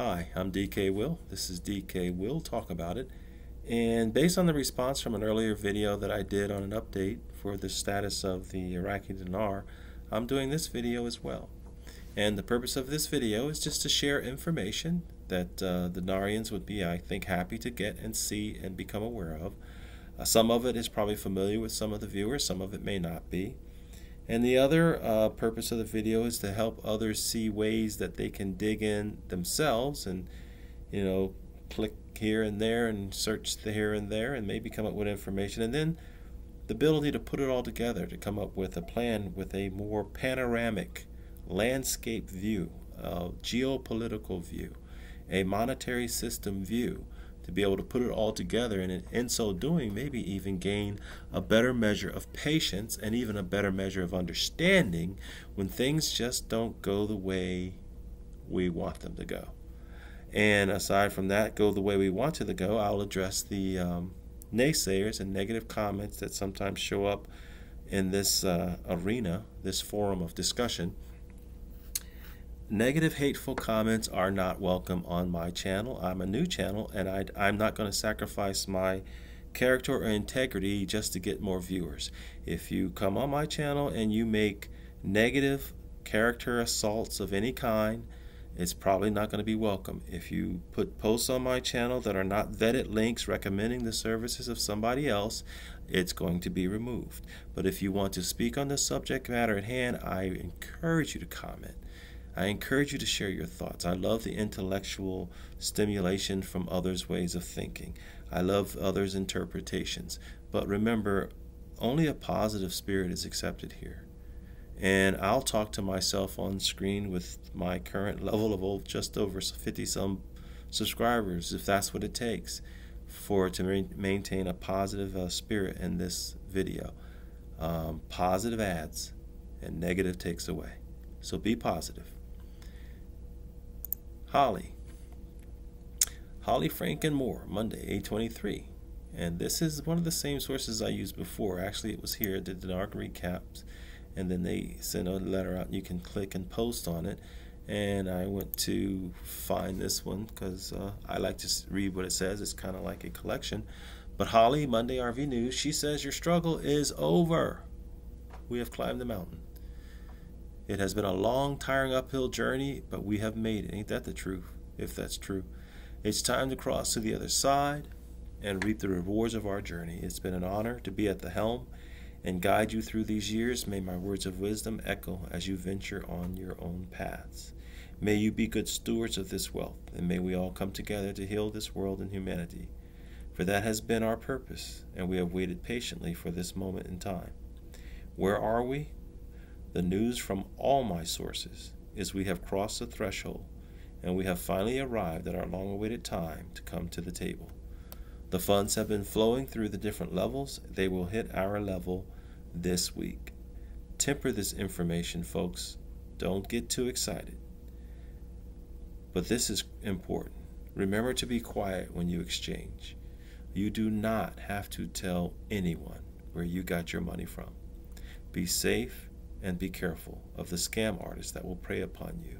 Hi, I'm DK Will. This is DK Will Talk About It. And based on the response from an earlier video that I did on an update for the status of the Iraqi dinar, I'm doing this video as well. And the purpose of this video is just to share information that uh, Dinarians would be, I think, happy to get and see and become aware of. Uh, some of it is probably familiar with some of the viewers, some of it may not be. And the other uh, purpose of the video is to help others see ways that they can dig in themselves and, you know, click here and there and search the here and there and maybe come up with information. And then the ability to put it all together to come up with a plan with a more panoramic landscape view, a geopolitical view, a monetary system view to be able to put it all together and in so doing maybe even gain a better measure of patience and even a better measure of understanding when things just don't go the way we want them to go. And aside from that, go the way we want to go, I'll address the um, naysayers and negative comments that sometimes show up in this uh, arena, this forum of discussion Negative, hateful comments are not welcome on my channel. I'm a new channel and I, I'm not going to sacrifice my character or integrity just to get more viewers. If you come on my channel and you make negative character assaults of any kind, it's probably not going to be welcome. If you put posts on my channel that are not vetted links recommending the services of somebody else, it's going to be removed. But if you want to speak on the subject matter at hand, I encourage you to comment. I encourage you to share your thoughts. I love the intellectual stimulation from others' ways of thinking. I love others' interpretations. But remember, only a positive spirit is accepted here. And I'll talk to myself on screen with my current level of just over 50 some subscribers, if that's what it takes for to maintain a positive uh, spirit in this video. Um, positive adds and negative takes away. So be positive. Holly. Holly Frank and More, Monday, 823. And this is one of the same sources I used before. Actually, it was here, at the Dinar recaps. And then they sent a letter out, you can click and post on it. And I went to find this one because uh, I like to read what it says. It's kind of like a collection. But Holly, Monday RV News, she says, Your struggle is over. We have climbed the mountain. It has been a long, tiring uphill journey, but we have made it. Ain't that the truth? If that's true. It's time to cross to the other side and reap the rewards of our journey. It's been an honor to be at the helm and guide you through these years. May my words of wisdom echo as you venture on your own paths. May you be good stewards of this wealth, and may we all come together to heal this world and humanity. For that has been our purpose, and we have waited patiently for this moment in time. Where are we? The news from all my sources is we have crossed the threshold and we have finally arrived at our long awaited time to come to the table. The funds have been flowing through the different levels. They will hit our level this week. Temper this information, folks. Don't get too excited. But this is important. Remember to be quiet when you exchange. You do not have to tell anyone where you got your money from. Be safe and be careful of the scam artists that will prey upon you.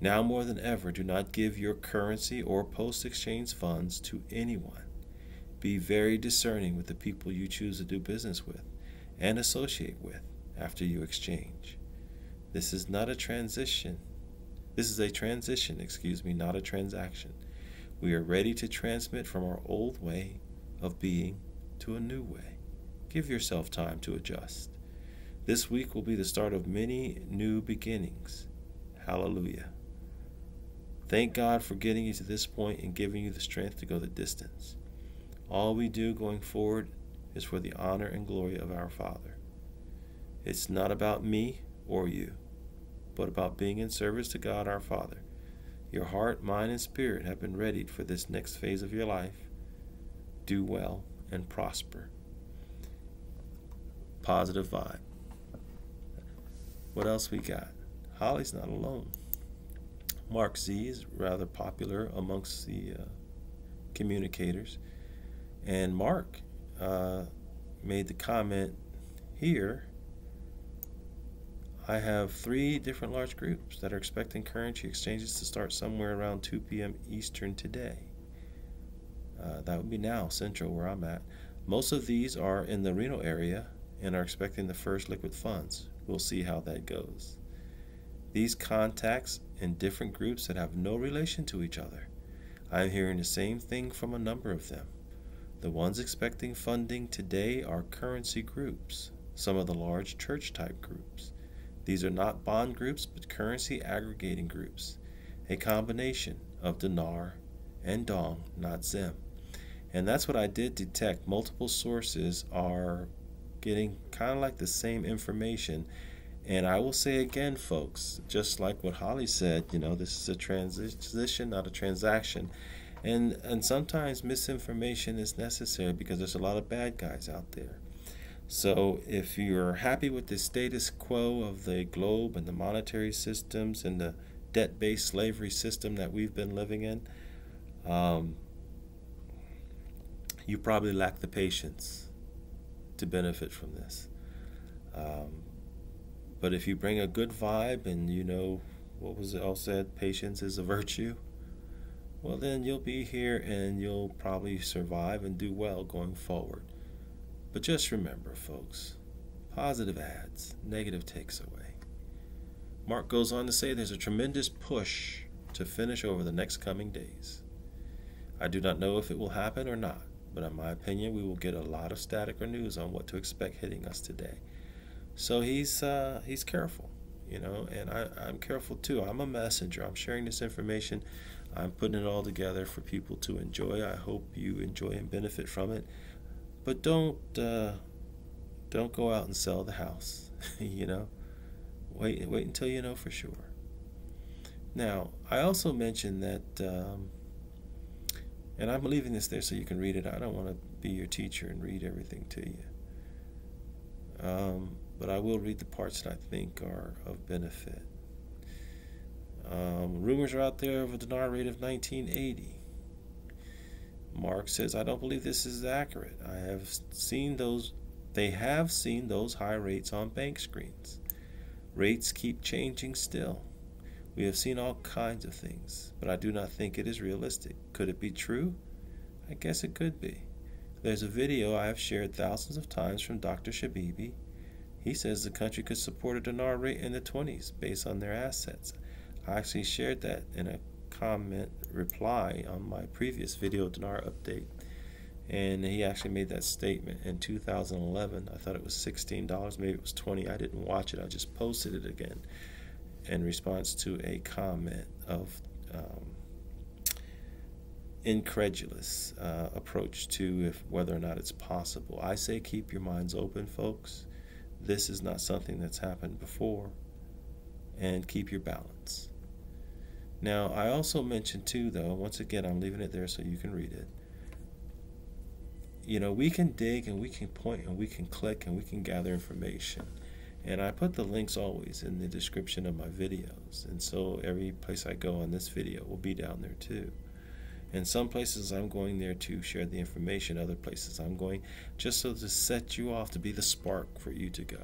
Now more than ever, do not give your currency or post exchange funds to anyone. Be very discerning with the people you choose to do business with and associate with after you exchange. This is not a transition. This is a transition, excuse me, not a transaction. We are ready to transmit from our old way of being to a new way. Give yourself time to adjust. This week will be the start of many new beginnings. Hallelujah. Thank God for getting you to this point and giving you the strength to go the distance. All we do going forward is for the honor and glory of our Father. It's not about me or you, but about being in service to God our Father. Your heart, mind, and spirit have been readied for this next phase of your life. Do well and prosper. Positive vibe. What else we got? Holly's not alone. Mark Z is rather popular amongst the uh, communicators. And Mark uh, made the comment here I have three different large groups that are expecting currency exchanges to start somewhere around 2 p.m. Eastern today. Uh, that would be now, Central, where I'm at. Most of these are in the Reno area and are expecting the first liquid funds. We'll see how that goes. These contacts in different groups that have no relation to each other. I'm hearing the same thing from a number of them. The ones expecting funding today are currency groups, some of the large church type groups. These are not bond groups, but currency aggregating groups, a combination of dinar and dong, not zim. And that's what I did detect. Multiple sources are getting kind of like the same information. And I will say again, folks, just like what Holly said, you know, this is a transition, not a transaction. And and sometimes misinformation is necessary because there's a lot of bad guys out there. So if you're happy with the status quo of the globe and the monetary systems and the debt-based slavery system that we've been living in, um, you probably lack the patience to benefit from this. Um, but if you bring a good vibe and you know what was it all said, patience is a virtue well, then you'll be here and you'll probably survive and do well going forward. But just remember, folks positive adds, negative takes away. Mark goes on to say there's a tremendous push to finish over the next coming days. I do not know if it will happen or not, but in my opinion, we will get a lot of static or news on what to expect hitting us today. So he's uh, he's careful, you know, and I, I'm careful too. I'm a messenger. I'm sharing this information I'm putting it all together for people to enjoy. I hope you enjoy and benefit from it. But don't uh, don't go out and sell the house. you know, wait wait until you know for sure. Now, I also mentioned that, um, and I'm leaving this there so you can read it. I don't want to be your teacher and read everything to you. Um, but I will read the parts that I think are of benefit. Um, rumors are out there of a dinar rate of 1980. Mark says, I don't believe this is accurate. I have seen those, they have seen those high rates on bank screens. Rates keep changing still. We have seen all kinds of things, but I do not think it is realistic. Could it be true? I guess it could be. There's a video I have shared thousands of times from Dr. Shabibi. He says the country could support a dinar rate in the 20s based on their assets. I actually shared that in a comment reply on my previous video dinar update and he actually made that statement in 2011 i thought it was $16 maybe it was 20 i didn't watch it i just posted it again in response to a comment of um, incredulous uh, approach to if whether or not it's possible i say keep your minds open folks this is not something that's happened before and keep your balance now, I also mentioned too, though, once again, I'm leaving it there so you can read it. You know, we can dig and we can point and we can click and we can gather information. And I put the links always in the description of my videos. And so every place I go on this video will be down there too. And some places I'm going there to share the information, other places I'm going just so to set you off to be the spark for you to go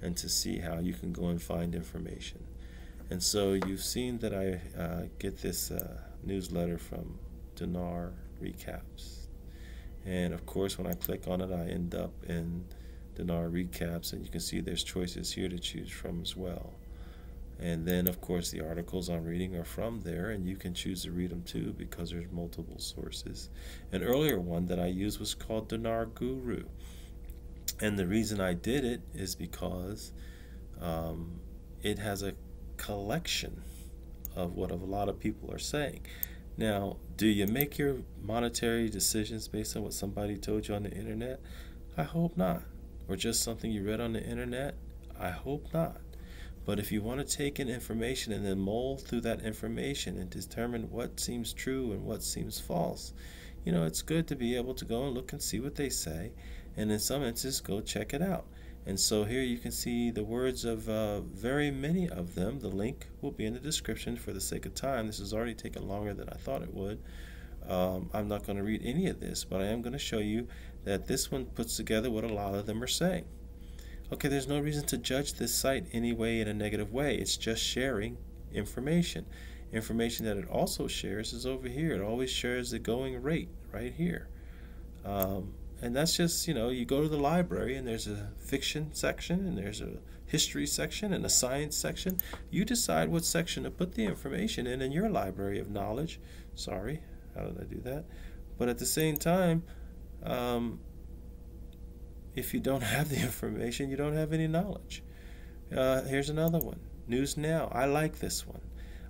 and to see how you can go and find information. And so you've seen that I uh, get this uh, newsletter from Dinar Recaps. And of course, when I click on it, I end up in Dinar Recaps, and you can see there's choices here to choose from as well. And then, of course, the articles I'm reading are from there, and you can choose to read them too because there's multiple sources. An earlier one that I used was called Dinar Guru. And the reason I did it is because um, it has a collection of what a lot of people are saying. Now, do you make your monetary decisions based on what somebody told you on the internet? I hope not. Or just something you read on the internet? I hope not. But if you want to take in information and then mull through that information and determine what seems true and what seems false, you know, it's good to be able to go and look and see what they say, and in some instances, go check it out. And so here you can see the words of uh, very many of them. The link will be in the description for the sake of time. This has already taken longer than I thought it would. Um, I'm not going to read any of this, but I am going to show you that this one puts together what a lot of them are saying. Okay, there's no reason to judge this site anyway in a negative way. It's just sharing information. Information that it also shares is over here. It always shares the going rate right here. Um, and that's just, you know, you go to the library and there's a fiction section and there's a history section and a science section. You decide what section to put the information in in your library of knowledge. Sorry, how did I do that? But at the same time, um, if you don't have the information, you don't have any knowledge. Uh, here's another one News Now. I like this one.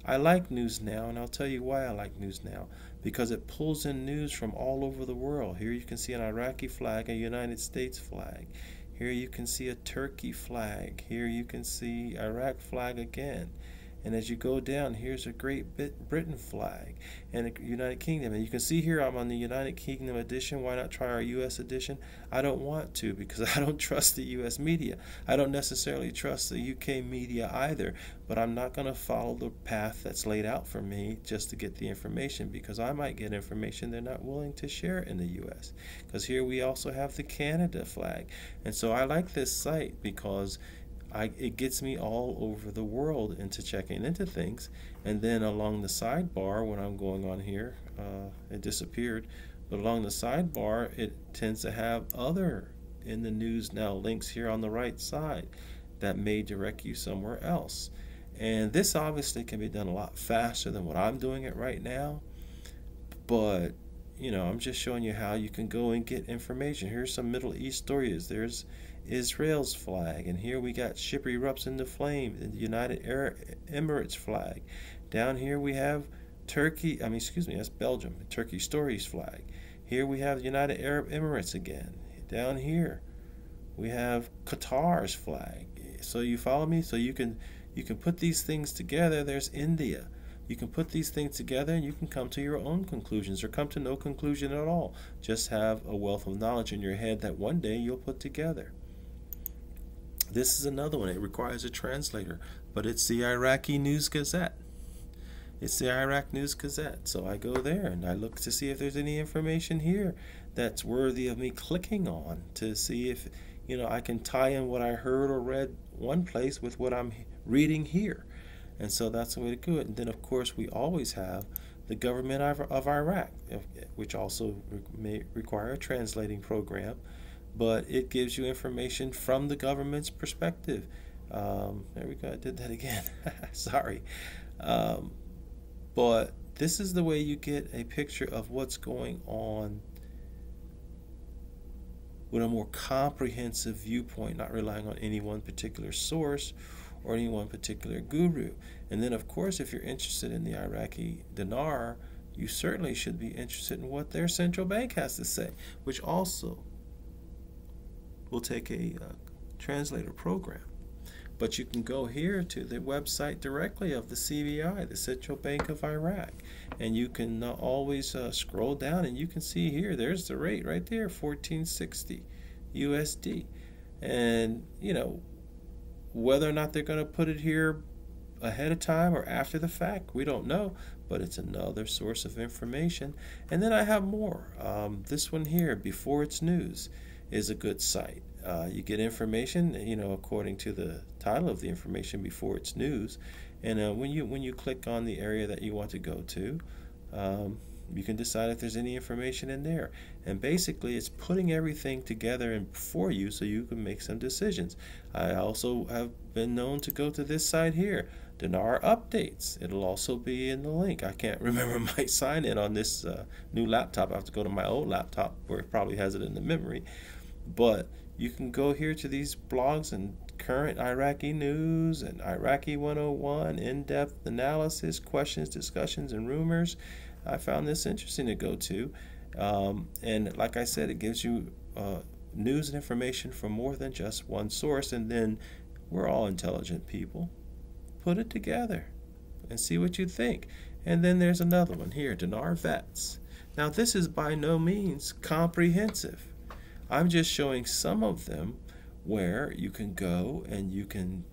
I like News Now, and I'll tell you why I like News Now. Because it pulls in news from all over the world. Here you can see an Iraqi flag, a United States flag. Here you can see a Turkey flag. Here you can see Iraq flag again. And as you go down, here's a Great Britain flag and a United Kingdom. And you can see here I'm on the United Kingdom edition. Why not try our U.S. edition? I don't want to because I don't trust the U.S. media. I don't necessarily trust the U.K. media either. But I'm not going to follow the path that's laid out for me just to get the information because I might get information they're not willing to share in the U.S. Because here we also have the Canada flag. And so I like this site because I, it gets me all over the world into checking into things. And then along the sidebar, when I'm going on here, uh, it disappeared. But along the sidebar, it tends to have other in the news now links here on the right side that may direct you somewhere else. And this obviously can be done a lot faster than what I'm doing it right now. But, you know, I'm just showing you how you can go and get information. Here's some Middle East stories. There's Israel's flag. And here we got ship erupts into flame, the United Arab Emirates flag. Down here we have Turkey, I mean, excuse me, that's Belgium, Turkey Stories flag. Here we have the United Arab Emirates again. Down here we have Qatar's flag. So you follow me? So you can you can put these things together. There's India. You can put these things together and you can come to your own conclusions or come to no conclusion at all. Just have a wealth of knowledge in your head that one day you'll put together. This is another one. It requires a translator, but it's the Iraqi News Gazette. It's the Iraq News Gazette. So I go there and I look to see if there's any information here that's worthy of me clicking on to see if you know I can tie in what I heard or read one place with what I'm reading here. And so that's the way to do it. And then of course we always have the government of Iraq, which also may require a translating program but it gives you information from the government's perspective. Um, there we go. I did that again. Sorry. Um, but this is the way you get a picture of what's going on with a more comprehensive viewpoint, not relying on any one particular source or any one particular guru. And then, of course, if you're interested in the Iraqi dinar, you certainly should be interested in what their central bank has to say, which also will take a uh, translator program. But you can go here to the website directly of the CBI, the Central Bank of Iraq, and you can uh, always uh, scroll down and you can see here, there's the rate right there, 1460 USD. And, you know, whether or not they're going to put it here ahead of time or after the fact, we don't know, but it's another source of information. And then I have more. Um, this one here, Before It's News is a good site. Uh, you get information, you know, according to the title of the information before it's news, and uh, when you when you click on the area that you want to go to, um, you can decide if there's any information in there. And basically, it's putting everything together and for you so you can make some decisions. I also have been known to go to this site here, Dinar Updates. It'll also be in the link. I can't remember my sign in on this uh, new laptop. I have to go to my old laptop where it probably has it in the memory. But you can go here to these blogs and current Iraqi news and Iraqi 101, in depth analysis, questions, discussions, and rumors. I found this interesting to go to. Um, and like I said, it gives you uh, news and information from more than just one source. And then we're all intelligent people. Put it together and see what you think. And then there's another one here, Dinar Vets. Now, this is by no means comprehensive. I'm just showing some of them where you can go and you can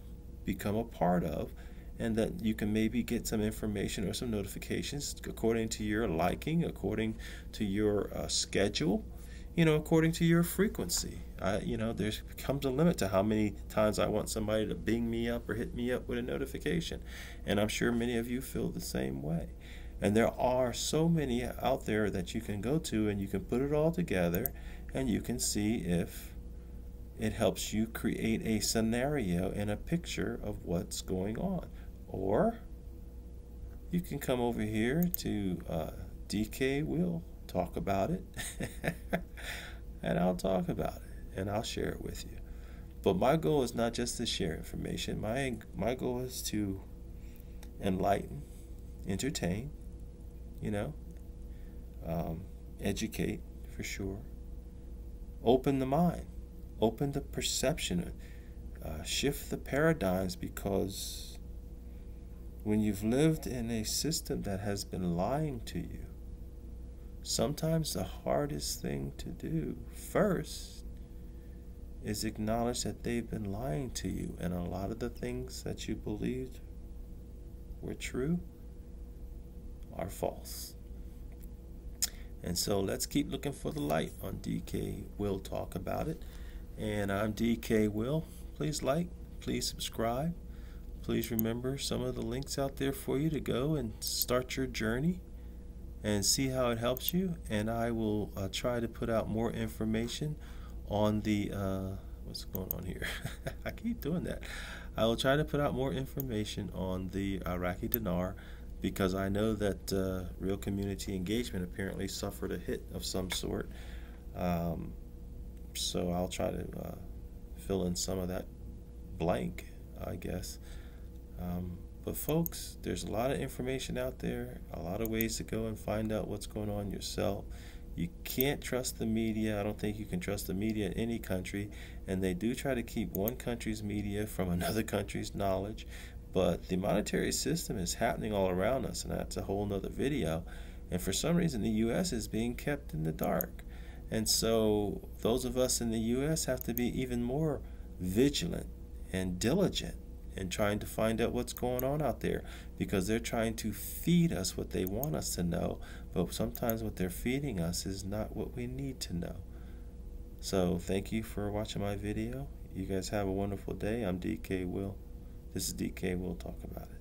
become a part of and that you can maybe get some information or some notifications according to your liking, according to your uh, schedule. you know, according to your frequency. I, you know, there comes a limit to how many times I want somebody to bing me up or hit me up with a notification. And I'm sure many of you feel the same way. And there are so many out there that you can go to and you can put it all together and you can see if it helps you create a scenario and a picture of what's going on. Or you can come over here to uh, DK Will talk about it, and I'll talk about it and I'll share it with you. But my goal is not just to share information. My my goal is to enlighten, entertain, you know, um, educate for sure, open the mind, open the perception, uh, shift the paradigms because when you've lived in a system that has been lying to you, sometimes the hardest thing to do first is acknowledge that they've been lying to you and a lot of the things that you believed were true are false. And so let's keep looking for the light on DK Will Talk About It. And I'm DK Will. Please like, please subscribe. Please remember some of the links out there for you to go and start your journey and see how it helps you. And I will uh, try to put out more information on the. Uh, what's going on here? I keep doing that. I will try to put out more information on the Iraqi dinar because I know that uh, real community engagement apparently suffered a hit of some sort. Um, so I'll try to uh, fill in some of that blank, I guess. Um, but folks, there's a lot of information out there, a lot of ways to go and find out what's going on yourself. You can't trust the media. I don't think you can trust the media in any country, and they do try to keep one country's media from another country's knowledge. But the monetary system is happening all around us, and that's a whole nother video. And for some reason, the U.S. is being kept in the dark. And so, those of us in the U.S. have to be even more vigilant and diligent in trying to find out what's going on out there because they're trying to feed us what they want us to know, but sometimes what they're feeding us is not what we need to know. So, thank you for watching my video. You guys have a wonderful day. I'm DK Will. This is DK Will talk about it.